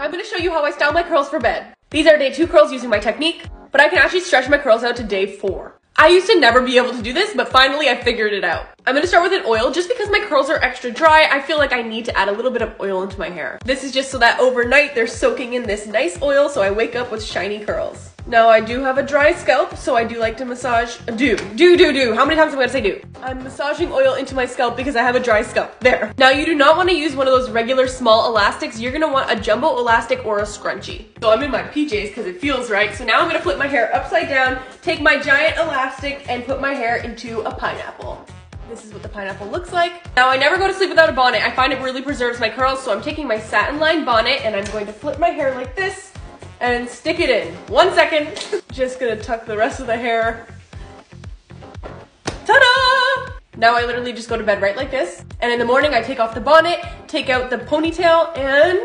I'm gonna show you how I style my curls for bed. These are day two curls using my technique, but I can actually stretch my curls out to day four. I used to never be able to do this, but finally I figured it out. I'm gonna start with an oil just because my curls are extra dry. I feel like I need to add a little bit of oil into my hair. This is just so that overnight they're soaking in this nice oil so I wake up with shiny curls. Now I do have a dry scalp, so I do like to massage, do, do, do, do. How many times am I gonna say do? I'm massaging oil into my scalp because I have a dry scalp. There. Now you do not wanna use one of those regular small elastics. You're gonna want a jumbo elastic or a scrunchie. So I'm in my PJs because it feels right. So now I'm gonna flip my hair upside down, take my giant elastic and put my hair into a pineapple. This is what the pineapple looks like. Now I never go to sleep without a bonnet. I find it really preserves my curls, so I'm taking my satin lined bonnet and I'm going to flip my hair like this and stick it in. One second. Just gonna tuck the rest of the hair. Ta-da! Now I literally just go to bed right like this. And in the morning I take off the bonnet, take out the ponytail, and